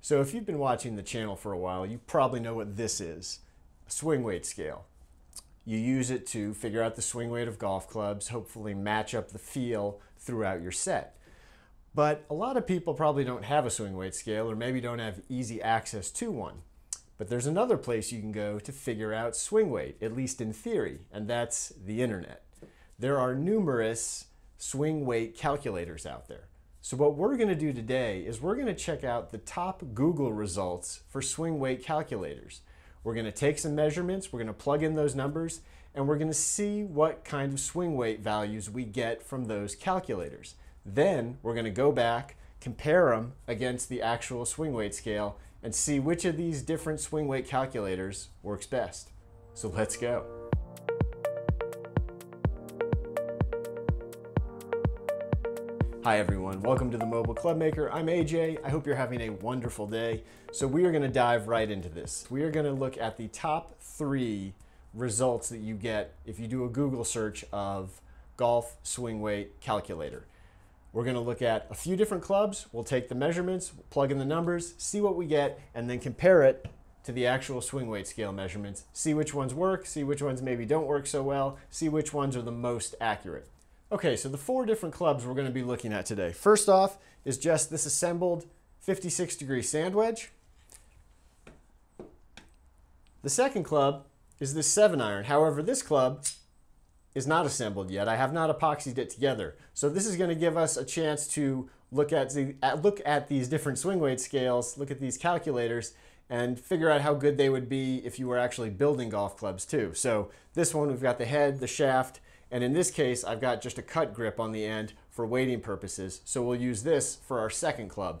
So if you've been watching the channel for a while, you probably know what this is, a swing weight scale. You use it to figure out the swing weight of golf clubs, hopefully match up the feel throughout your set. But a lot of people probably don't have a swing weight scale or maybe don't have easy access to one. But there's another place you can go to figure out swing weight, at least in theory, and that's the internet. There are numerous swing weight calculators out there. So what we're going to do today is we're going to check out the top Google results for swing weight calculators. We're going to take some measurements, we're going to plug in those numbers, and we're going to see what kind of swing weight values we get from those calculators. Then we're going to go back, compare them against the actual swing weight scale, and see which of these different swing weight calculators works best. So let's go. Hi everyone, welcome to the Mobile Club Maker. I'm AJ. I hope you're having a wonderful day. So we are going to dive right into this. We are going to look at the top three results that you get if you do a Google search of golf swing weight calculator. We're going to look at a few different clubs. We'll take the measurements, plug in the numbers, see what we get, and then compare it to the actual swing weight scale measurements. See which ones work, see which ones maybe don't work so well, see which ones are the most accurate. Okay, so the four different clubs we're going to be looking at today. First off is just this assembled 56 degree sand wedge. The second club is this 7 iron. However, this club is not assembled yet. I have not epoxied it together. So this is going to give us a chance to look at, the, look at these different swing weight scales, look at these calculators, and figure out how good they would be if you were actually building golf clubs too. So this one, we've got the head, the shaft, and in this case, I've got just a cut grip on the end for weighting purposes. So we'll use this for our second club.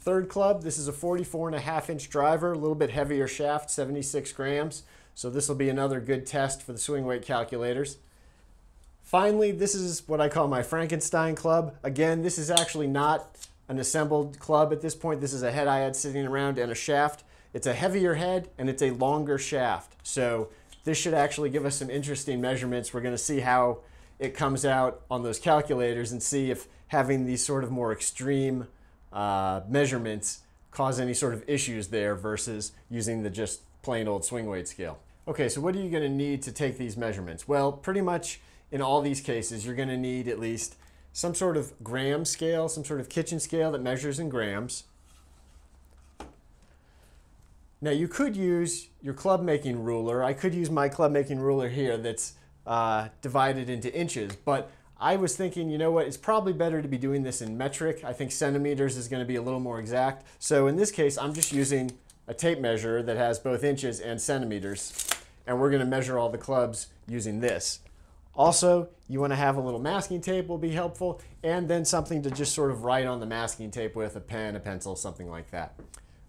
Third club, this is a 44 and a half inch driver, a little bit heavier shaft, 76 grams. So this will be another good test for the swing weight calculators. Finally, this is what I call my Frankenstein club. Again, this is actually not an assembled club at this point. This is a head I had sitting around and a shaft. It's a heavier head and it's a longer shaft. So this should actually give us some interesting measurements. We're going to see how it comes out on those calculators and see if having these sort of more extreme uh, measurements cause any sort of issues there versus using the just plain old swing weight scale. Okay, so what are you going to need to take these measurements? Well, pretty much in all these cases, you're going to need at least some sort of gram scale, some sort of kitchen scale that measures in grams. Now you could use your club making ruler. I could use my club making ruler here that's uh, divided into inches, but I was thinking, you know what, it's probably better to be doing this in metric. I think centimeters is gonna be a little more exact. So in this case, I'm just using a tape measure that has both inches and centimeters, and we're gonna measure all the clubs using this. Also, you wanna have a little masking tape will be helpful, and then something to just sort of write on the masking tape with a pen, a pencil, something like that.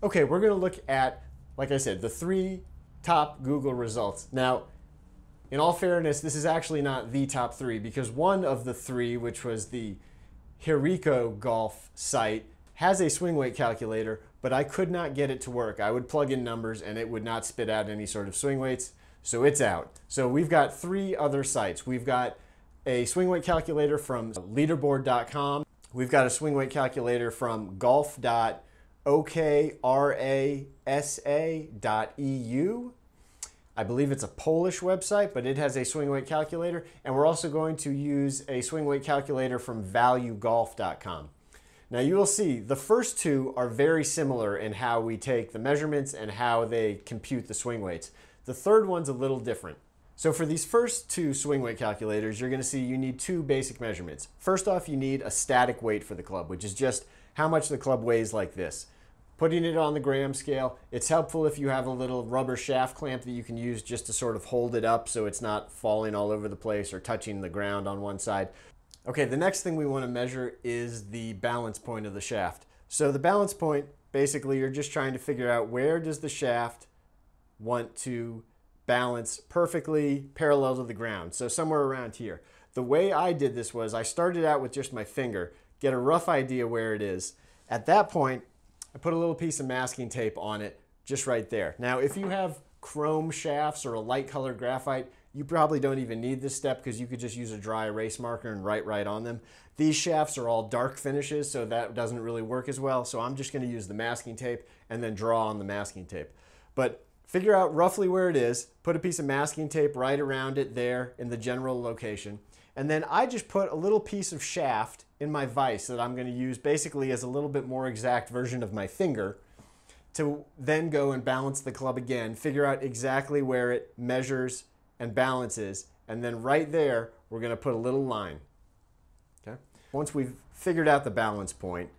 Okay, we're gonna look at like I said, the three top Google results. Now, in all fairness, this is actually not the top three because one of the three, which was the Hireko Golf site, has a swing weight calculator, but I could not get it to work. I would plug in numbers and it would not spit out any sort of swing weights, so it's out. So we've got three other sites. We've got a swing weight calculator from leaderboard.com. We've got a swing weight calculator from golf.com okrasa.eu. I believe it's a Polish website, but it has a swing weight calculator. And we're also going to use a swing weight calculator from valuegolf.com. Now you will see the first two are very similar in how we take the measurements and how they compute the swing weights. The third one's a little different. So for these first two swing weight calculators, you're gonna see you need two basic measurements. First off, you need a static weight for the club, which is just how much the club weighs like this putting it on the gram scale. It's helpful if you have a little rubber shaft clamp that you can use just to sort of hold it up so it's not falling all over the place or touching the ground on one side. Okay, the next thing we want to measure is the balance point of the shaft. So the balance point, basically you're just trying to figure out where does the shaft want to balance perfectly parallel to the ground. So somewhere around here. The way I did this was I started out with just my finger, get a rough idea where it is. At that point, I put a little piece of masking tape on it just right there. Now, if you have chrome shafts or a light colored graphite, You probably don't even need this step because you could just use a dry erase marker and write right on them. These shafts are all dark finishes, so that doesn't really work as well. So I'm just gonna use the masking tape and then draw on the masking tape. But figure out roughly where it is, put a piece of masking tape right around it there in the general location. And then I just put a little piece of shaft in my vise that I'm gonna use basically as a little bit more exact version of my finger to then go and balance the club again, figure out exactly where it measures and balances, and then right there, we're gonna put a little line, okay? Once we've figured out the balance point,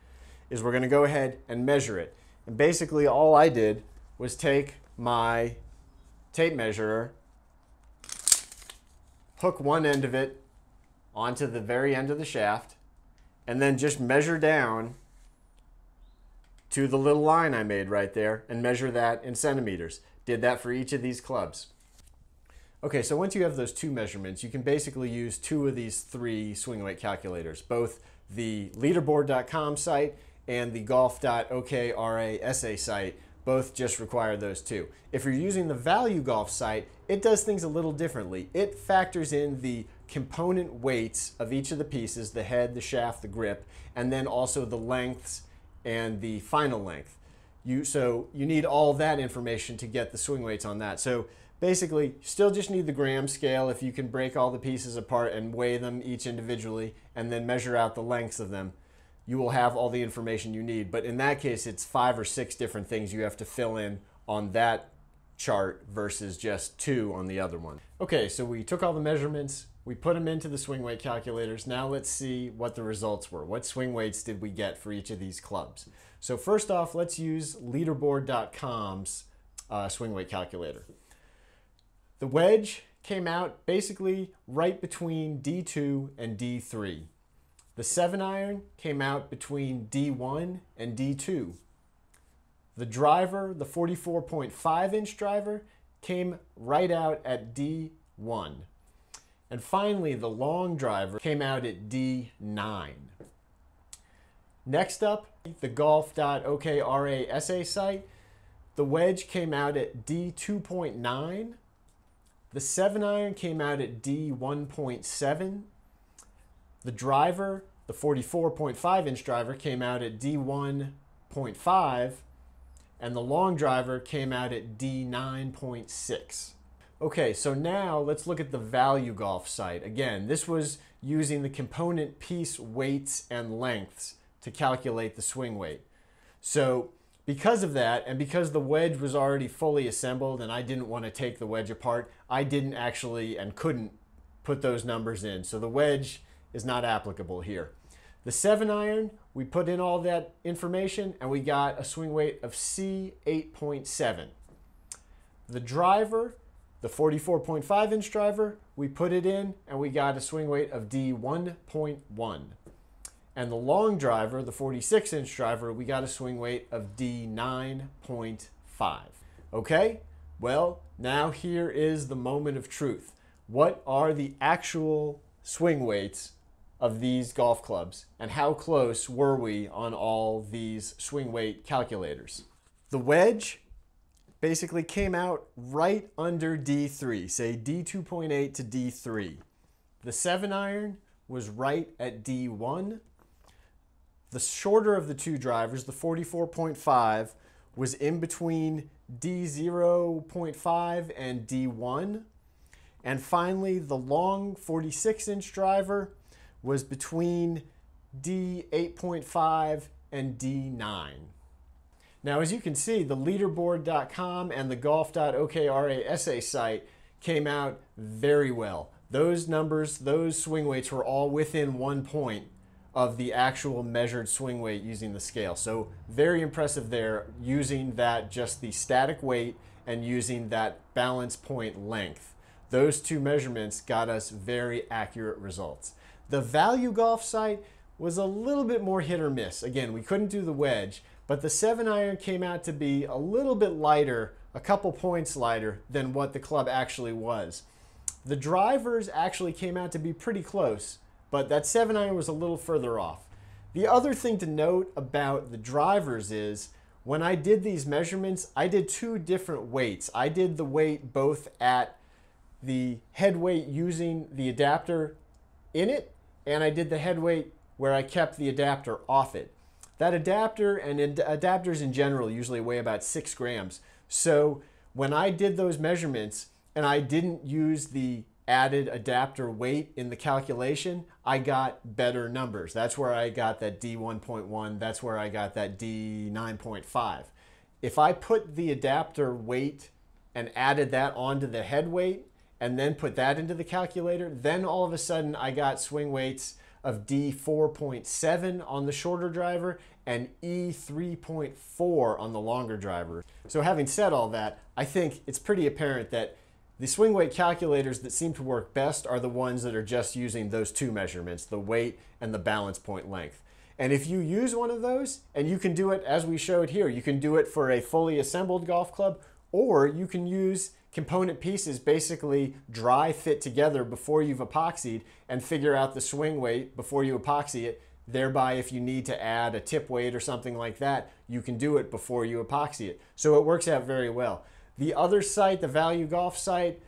is we're gonna go ahead and measure it. And basically all I did was take my tape measurer, hook one end of it onto the very end of the shaft, and then just measure down to the little line I made right there and measure that in centimeters. Did that for each of these clubs. Okay, so once you have those two measurements, you can basically use two of these three swing weight calculators, both the leaderboard.com site and the golf.okrasa site both just require those two. If you're using the value golf site, it does things a little differently. It factors in the component weights of each of the pieces, the head, the shaft, the grip, and then also the lengths and the final length. You, so you need all that information to get the swing weights on that. So basically, still just need the gram scale if you can break all the pieces apart and weigh them each individually and then measure out the lengths of them. You will have all the information you need. But in that case, it's five or six different things you have to fill in on that chart versus just two on the other one. Okay, so we took all the measurements, we put them into the swing weight calculators. Now let's see what the results were. What swing weights did we get for each of these clubs? So first off, let's use leaderboard.com's uh, swing weight calculator. The wedge came out basically right between D2 and D3. The 7 iron came out between D1 and D2. The driver, the 44.5 inch driver, came right out at D1. And finally, the long driver came out at D9. Next up, the golf.okrasa site, the wedge came out at D2.9. The 7 iron came out at D1.7. The driver, the 44.5 inch driver, came out at D1.5 and the long driver came out at D9.6. Okay, so now let's look at the value golf site. Again, this was using the component piece weights and lengths to calculate the swing weight. So because of that, and because the wedge was already fully assembled and I didn't want to take the wedge apart, I didn't actually and couldn't put those numbers in. So the wedge is not applicable here. The 7 iron, we put in all that information and we got a swing weight of C8.7. The driver, the 44.5 inch driver, we put it in and we got a swing weight of D1.1. And the long driver, the 46 inch driver, we got a swing weight of D9.5. Okay, well, now here is the moment of truth. What are the actual swing weights of these golf clubs and how close were we on all these swing weight calculators. The wedge basically came out right under D3, say D2.8 to D3. The 7 iron was right at D1. The shorter of the two drivers, the 44.5, was in between D0.5 and D1. And finally, the long 46 inch driver was between D8.5 and D9. Now, as you can see, the leaderboard.com and the golf.okrasa site came out very well. Those numbers, those swing weights were all within one point of the actual measured swing weight using the scale. So very impressive there using that just the static weight and using that balance point length. Those two measurements got us very accurate results. The value golf site was a little bit more hit or miss. Again, we couldn't do the wedge, but the 7 iron came out to be a little bit lighter, a couple points lighter than what the club actually was. The drivers actually came out to be pretty close, but that 7 iron was a little further off. The other thing to note about the drivers is when I did these measurements, I did two different weights. I did the weight both at the head weight using the adapter in it, and I did the head weight where I kept the adapter off it. That adapter and ad- adapters in general usually weigh about six grams. So when I did those measurements and I didn't use the added adapter weight in the calculation, I got better numbers. That's where I got that D1.1, that's where I got that D9.5. If I put the adapter weight and added that onto the head weight and then put that into the calculator, then all of a sudden I got swing weights of D4.7 on the shorter driver and E3.4 on the longer driver. So having said all that, I think it's pretty apparent that the swing weight calculators that seem to work best are the ones that are just using those two measurements, the weight and the balance point length. And if you use one of those, and you can do it as we showed here, you can do it for a fully assembled golf club, or you can use component pieces basically dry fit together before you've epoxied and figure out the swing weight before you epoxy it. Thereby, if you need to add a tip weight or something like that, you can do it before you epoxy it. So it works out very well. The other site, the Value Golf site,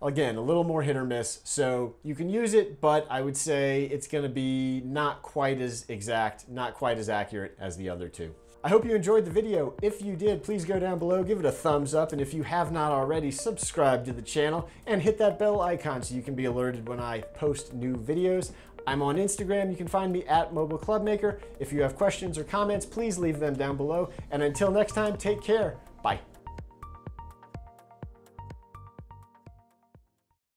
again, a little more hit or miss. So you can use it, but I would say it's going to be not quite as exact, not quite as accurate as the other two. I hope you enjoyed the video. If you did, please go down below, give it a thumbs up, and if you have not already, subscribe to the channel and hit that bell icon so you can be alerted when I post new videos. I'm on Instagram. You can find me at Mobile Club Maker. If you have questions or comments, please leave them down below. And until next time, take care.